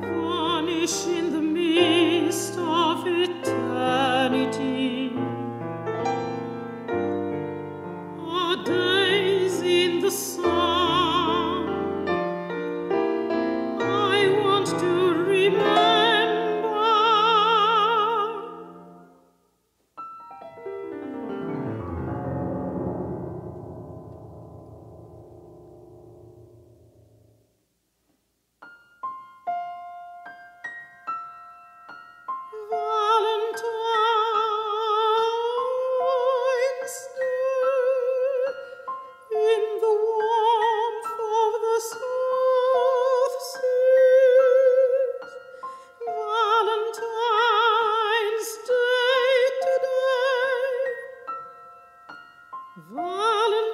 vanish in the mist of eternity. Valen